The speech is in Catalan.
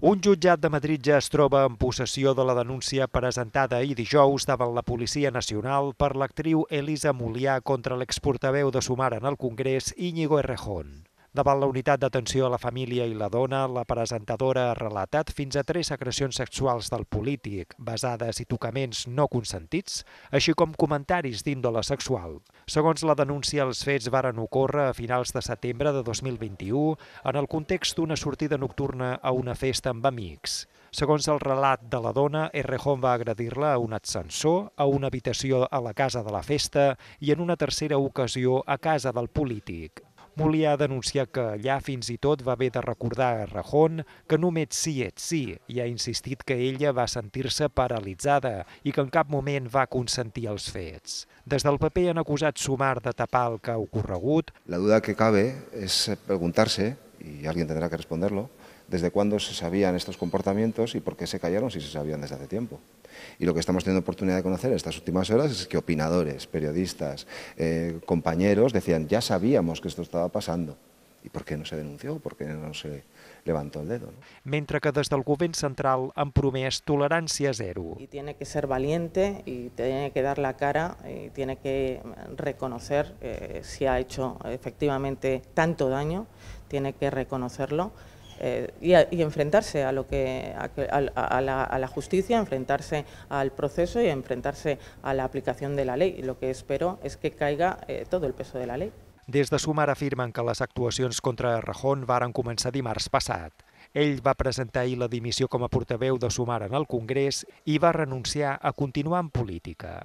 Un jutjat de Madrid ja es troba en possessió de la denúncia presentada ahir dijous davant la Policia Nacional per l'actriu Elisa Mulià contra l'exportaveu de Sumar en el Congrés Íñigo Errejón. Davant la unitat d'atenció a la família i la dona, la presentadora ha relatat fins a tres agressions sexuals del polític, basades i tocaments no consentits, així com comentaris d'índole sexual. Segons la denúncia, els fets varen ocórrer a finals de setembre de 2021 en el context d'una sortida nocturna a una festa amb amics. Segons el relat de la dona, Errejón va agredir-la a un ascensor, a una habitació a la casa de la festa i en una tercera ocasió a casa del polític. Molia ha denunciat que allà fins i tot va haver de recordar a Rajón que només sí ets sí i ha insistit que ella va sentir-se paralitzada i que en cap moment va consentir els fets. Des del PP han acusat Sumar de tapar el que ha ocorregut. La duda que cabe es preguntarse, y alguien tendrá que responderlo, desde cuándo se sabían estos comportamientos y por qué se callaron si se sabían desde hace tiempo. Y lo que estamos teniendo oportunidad de conocer en estas últimas horas es que opinadores, periodistas, eh, compañeros decían, ya sabíamos que esto estaba pasando. ¿Y por qué no se denunció? ¿Por qué no se levantó el dedo? ¿no? Mentre que des del govern central han promès tolerància zero. Y tiene que ser valiente y tiene que dar la cara y tiene que reconocer eh, si ha hecho efectivamente tanto daño, tiene que reconocerlo eh, y, a, y, enfrentarse a, lo que, a, a, la, a, la, justicia, enfrentarse al proceso y enfrentarse a la aplicación de la ley. Y lo que espero es que caiga eh, todo el peso de la ley. Des de Sumar afirmen que les actuacions contra Rajón varen començar dimarts passat. Ell va presentar ahir la dimissió com a portaveu de Sumar en el Congrés i va renunciar a continuar en política.